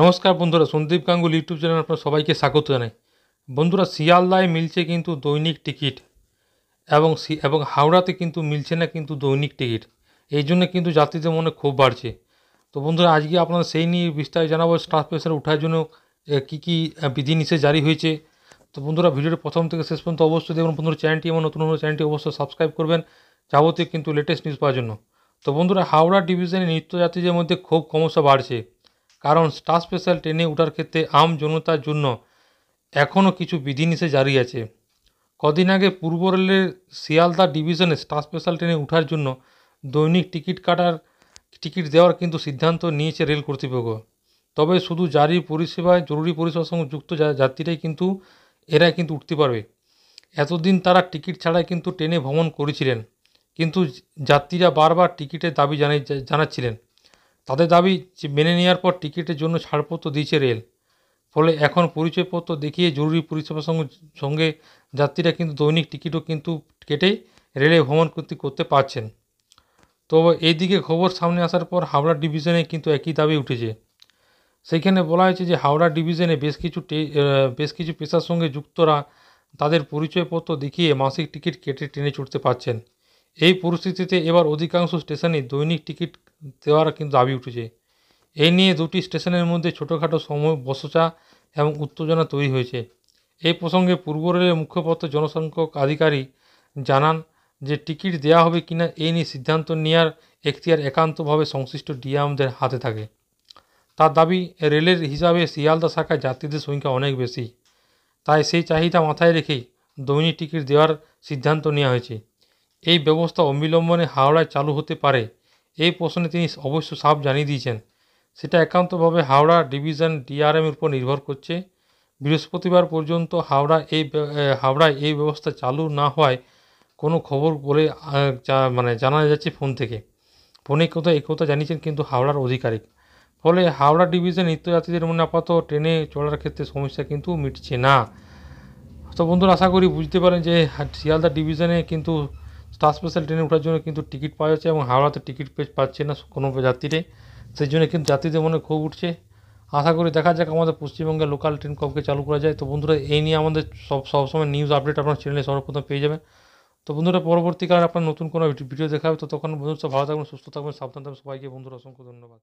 নমস্কার বন্ধুরা, Sandeep Ganguly YouTube channel আপনার সবাইকে স্বাগত জানাই। বন্ধুরা, শিয়ালদায় মিলছে কিন্তু দৈনিক টিকিট এবং এবং হাওড়াতে কিন্তু মিলছে না কিন্তু দৈনিক টিকিট। এই জন্য কিন্তু যাত্রীদের মনে ক্ষোভ বাড়ছে। তো বন্ধুরা, আজকে আপনারা সেই নিয়ে বিস্তারিত জানাব। স্টার স্পেশাল ওঠার জন্য কী কী বিধিনিষেধ জারি হয়েছে। তো বন্ধুরা ভিডিওটি প্রথম থেকে শেষ পর্যন্ত অবশ্যই দেখুন। বন্ধুরা, চ্যানেলটি আমার নতুন নতুন চ্যানেলটি অবশ্যই সাবস্ক্রাইব করবেন, যাবতীয় কিন্তু লেটেস্ট নিউজ পাওয়ার জন্য। তো বন্ধুরা, হাওড়া ডিভিশনে নিত্য নিত্যযাত্রীদের মধ্যে ক্ষোভ ক্রমশ বাড়ছে। কারণ স্টার স্পেশাল ট্রেনে ওঠার ক্ষেত্রে আম জনতার জন্য এখনও কিছু বিধিনিষেধ জারি আছে। কদিন আগে পূর্ব রেলের শিয়ালদা ডিভিশনে স্টার স্পেশাল ট্রেনে ওঠার জন্য দৈনিক টিকিট কাটার, টিকিট দেওয়ার কিন্তু সিদ্ধান্ত নিয়েছে রেল কর্তৃপক্ষ। তবে শুধু জারি পরিষেবায়, জরুরি পরিষেবার সঙ্গে যুক্ত যাত্রীরাই কিন্তু এরা কিন্তু উঠতে পারবে। এতদিন তারা টিকিট ছাড়াই কিন্তু ট্রেনে ভ্রমণ করেছিলেন। কিন্তু যাত্রীরা বারবার টিকিটের দাবি জানাই জানাচ্ছিলেন। তাদের দাবি যে মেনে নেওয়ার পর টিকিটের জন্য ছাড়পত্র দিয়েছে রেল। ফলে এখন পরিচয়পত্র দেখিয়ে জরুরি পরিষেবার সঙ্গে সঙ্গে যাত্রীরা কিন্তু দৈনিক টিকিটও কিন্তু কেটে রেলে ভ্রমণ করতে করতে পারছেন। তো এইদিকে খবর সামনে আসার পর হাওড়া ডিভিশনে কিন্তু একই দাবি উঠেছে। সেইখানে বলা হয়েছে যে হাওড়া ডিভিশনে বেশ কিছু বেশ কিছু পেশার সঙ্গে যুক্তরা তাদের পরিচয়পত্র দেখিয়ে মাসিক টিকিট কেটে ট্রেনে চড়তে পারছেন। এই পরিস্থিতিতে এবার অধিকাংশ স্টেশনে দৈনিক টিকিট দেওয়ার কিন্তু দাবি উঠেছে। এই নিয়ে দুটি স্টেশনের মধ্যে ছোটোখাটো সময় বসচা এবং উত্তেজনা তৈরি হয়েছে। এই প্রসঙ্গে পূর্ব রেলের মুখপাত্র জনসংখ্যক আধিকারিক জানান যে টিকিট দেওয়া হবে কিনা এই নিয়ে সিদ্ধান্ত নেওয়ার এখতিয়ার একান্তভাবে সংশ্লিষ্ট ডিএমদের হাতে থাকে। তার দাবি, রেলের হিসাবে শিয়ালদা শাখায় যাত্রীদের সংখ্যা অনেক বেশি। তাই সেই চাহিদা মাথায় রেখেই দৈনিক টিকিট দেওয়ার সিদ্ধান্ত নেওয়া হয়েছে। এই ব্যবস্থা অবিলম্বনে হাওড়ায় চালু হতে পারে। এই প্রশ্নে তিনি অবশ্য সাফ জানিয়ে দিয়েছেন। সেটা একান্তভাবে হাওড়া ডিভিশন ডিআরএমের উপর নির্ভর করছে। বৃহস্পতিবার পর্যন্ত হাওড়া এই হাওড়ায় এই ব্যবস্থা চালু না হওয়ায় কোনো খবর বলে মানে জানা যাচ্ছে ফোন থেকে। ফোনে কথা, এই কথা জানিয়েছেন কিন্তু হাওড়ার আধিকারিক। ফলে হাওড়া ডিভিশন নিত্যযাত্রীদের মনে আপাতত ট্রেনে চলার ক্ষেত্রে সমস্যা কিন্তু মিটছে না। তো বন্ধুরা, আশা করি বুঝতে পারেন যে শিয়ালদা ডিভিশনে কিন্তু স্টার স্পেশাল ট্রেনে ওঠার জন্য কিন্তু টিকিট পাওয়া যাচ্ছে এবং হাওড়াতে টিকিট পাচ্ছে না কোনো যাত্রীরে সেই জন্য কিন্তু যাত্রীদের মনে খুব উঠছে। আশা করি দেখা যাক আমাদের পশ্চিমবঙ্গে লোকাল ট্রেন কবকে চালু করা যায়। তো বন্ধুরা, এই নিয়ে আমাদের সব সবসময় নিউজ আপডেট আপনার চ্যানেলে সর্বপ্রথম পেয়ে যাবেন। তো বন্ধুরা, পরবর্তীকালে আপনার নতুন কোনো ভিডিও দেখা হবে তো তখন বন্ধুরা ভালো থাকবেন সুস্থ থাকবেন সাবধান থাকবেন সবাইকে বন্ধুরা অসংখ্য ধন্যবাদ।